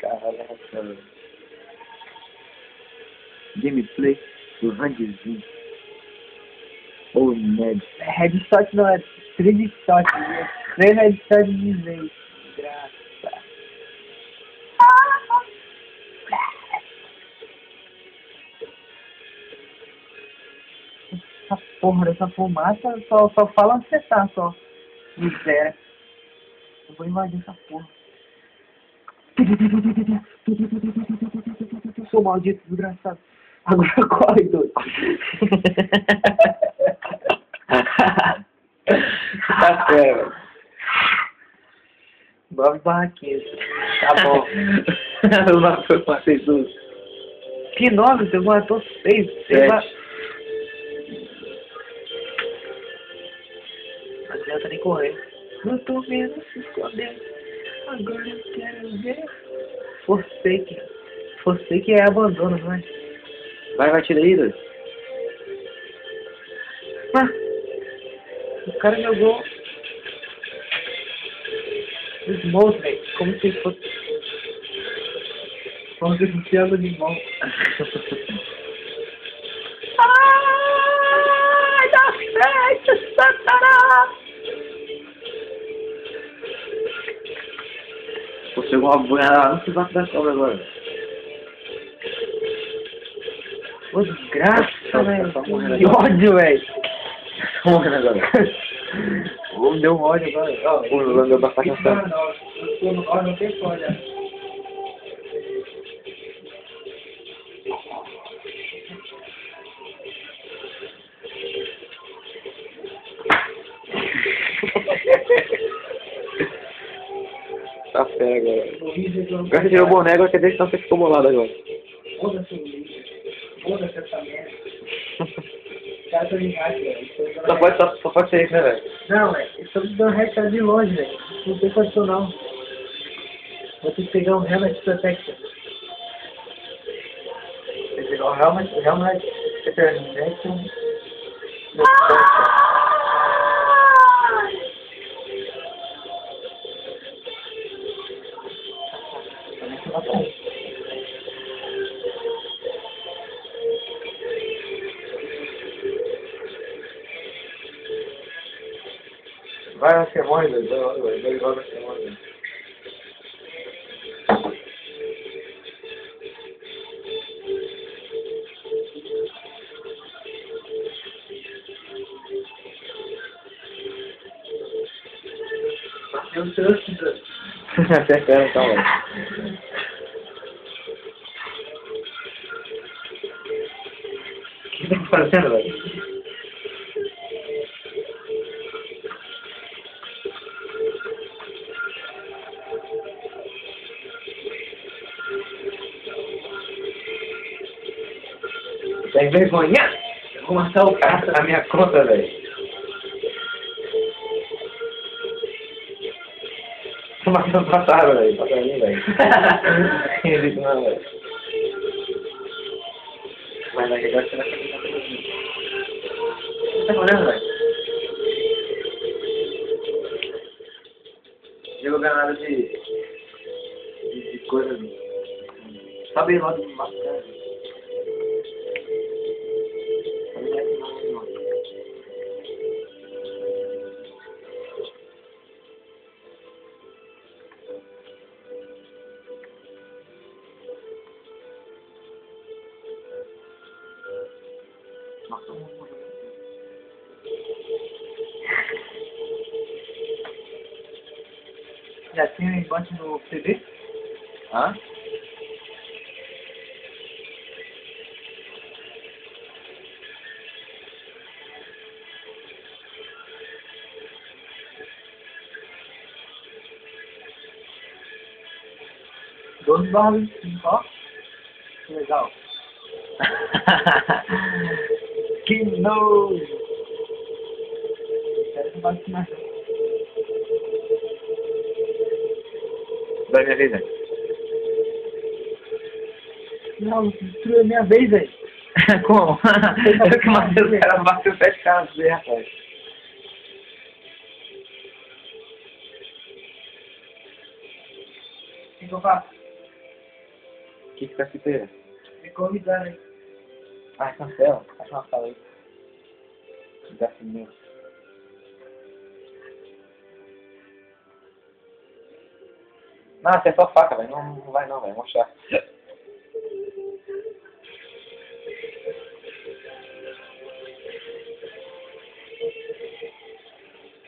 Caraca. Gameplay do Randizinho. Ô, Ned. Headshot não, é trickshot. né? Três headshots de vez. Porra dessa fumaça só, só fala você tá, só. Miséria. Eu vou invadir essa porra. Sou maldito, desgraçado. Agora corre, doido. Tá fera. Nove barraquinhas. Tá bom. Eu vocês dois. Que nove? Você matou seis. Sete. Ma- Não. Eu tô vendo se esconder. Agora eu quero ver. Forsake. Forsake é abandono, não é? Vai, vai, tira aí, dois. Ah, o cara jogou Smoke, velho, como se fosse. Como se fosse água de mão. Ai, dá certo, Satanás! Pô, chegou uma boiada lá no sovaco da cobra agora. Ô, desgraça, Tá, velho. tá morrendo Que ódio, velho. Tá morrendo agora. Deu um ódio agora. Ó, Pô, não deu ficar cansado. não, não tem olha. Fera agora. Agora você tirou o boné, agora quer dizer que você ficou bolado agora. Foda-se o. Foda-se essa merda. Cara, tô ligado, velho. Só pode, só, só pode ser isso, né, velho? Não, velho. Estamos dando headshot de longe, velho. Não tem condição, não. Vou ter que pegar um Helmet Protection. Que pegar um Helmet, Helmet Protection. Vai na semana. Vai logo na semana. Eu trouxe. Acertando, então, velho. Fazendo, velho? Tem vergonha? Eu vou matar o cara na minha conta, velho. Tô matando passado, velho. Passa pra mim, velho. Não existe não, velho. Vai lá, agora você vai fazer pra mim. O Já tinha um embate no CD? Hã? Doze barra 25, ó. Que legal. que não. Vai minha vez, velho. Não, destruiu a minha vez, velho. Como? Eu que matei os caras, bateu sete caras aí, rapaz. O que eu faço? O que que tá se pera? Me convidando, hein? Ah, cancela. Faz uma fala aí. Mesmo. Não, você é só faca, velho. Não, não vai não, velho. Mostrar.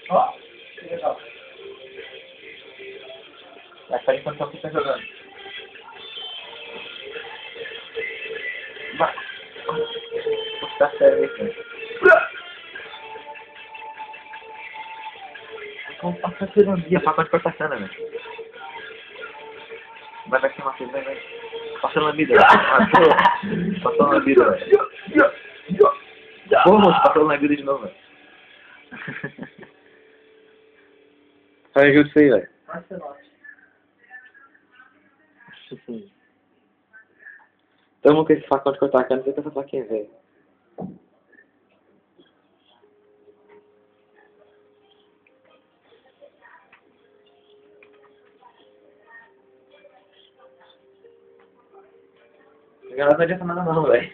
Ó, que legal. Vai sair enquanto você tá jogando. Vai. Tá sério aqui. Como passa a ironia, faca de cortar cana, velho. Vai, vai, Matheus, vai, vai. Passa lambida, velho. Passou, passou lambida, velho. Pô, moço, passou lambida de novo, velho. Faz ajuda isso aí, velho. Marcelote. Tamo com esse facão de cortar cana, vê que essa faquinha, velho. Agora não adianta nada não, velho.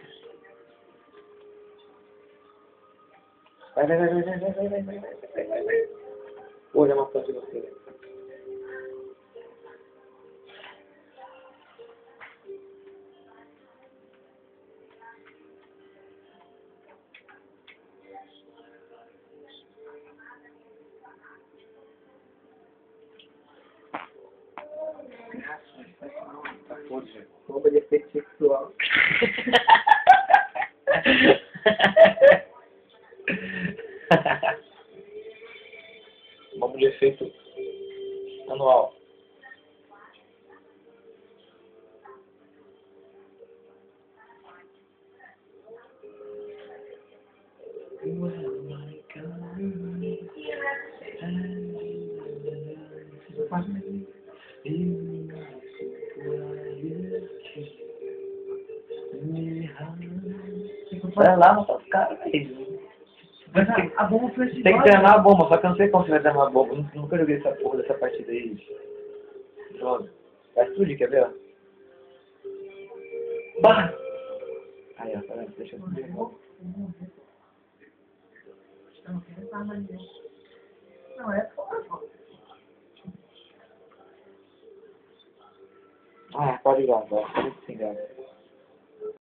Vai, vai, vai, vai, vai, vai, vai, vai, vai, vai, vai, vai. Pô, já matou de você, velho. Onde? Bomba de efeito sexual. Vai lá matar os caras, velho. Mas a, a bomba foi esse Tem que treinar a bomba, só que eu não sei como você vai treinar a bomba. Eu nunca joguei essa porra dessa partida aí. Droga. Vai explodir, quer ver? ó? Bah! Aí, ó, tá vendo? Deixa eu ver. Não, quero falar mais não. Não, é foda, pô. Ah, pode gravar, pode se enganar.